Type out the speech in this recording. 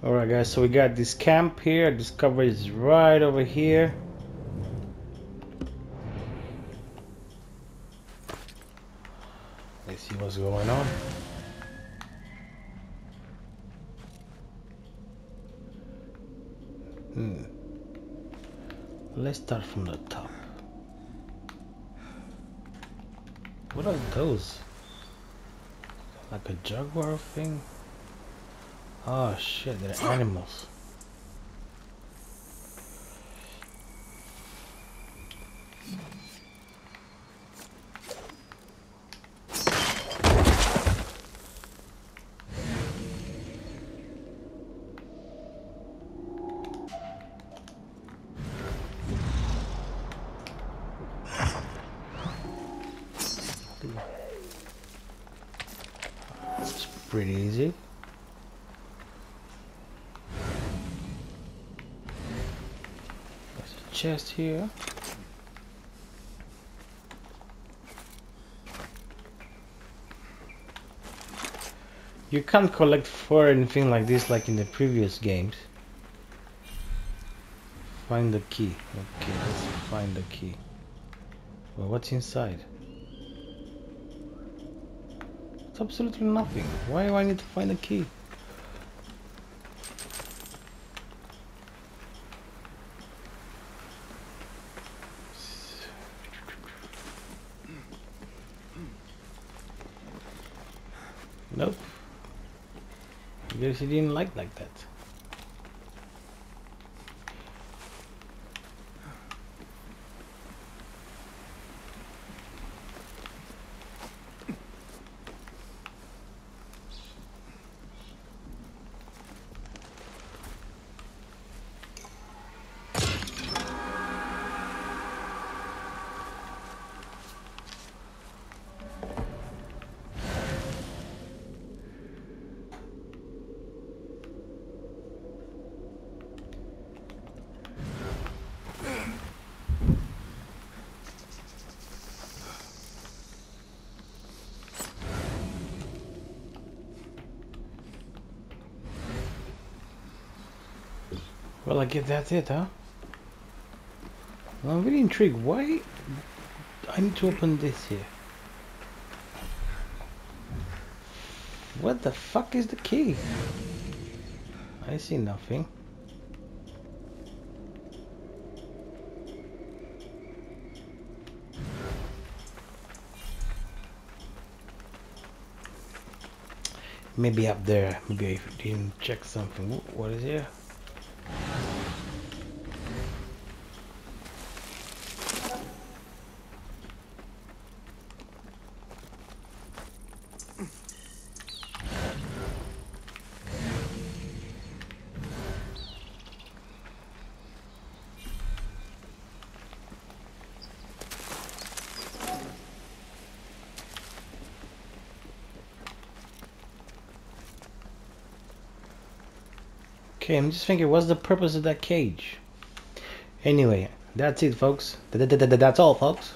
Alright guys, so we got this camp here. Discovery is right over here. Let's see what's going on. Hmm. Let's start from the top. What are those? Like a jaguar thing? Oh shit, they're animals. It's pretty easy. Chest here. You can't collect for anything like this like in the previous games. Find the key. Okay, let's find the key. Well, what's inside? It's absolutely nothing. Why do I need to find the key? Nope. Guess he didn't like like that. Well, I guess that's it, huh? Well, I'm really intrigued. Why I need to open this here? What the fuck is the key? I see nothing. Maybe up there. Maybe I didn't check something. What is here? Okay, I'm just thinking, what's the purpose of that cage? Anyway, that's it, folks. Th- th- th- That's all, folks.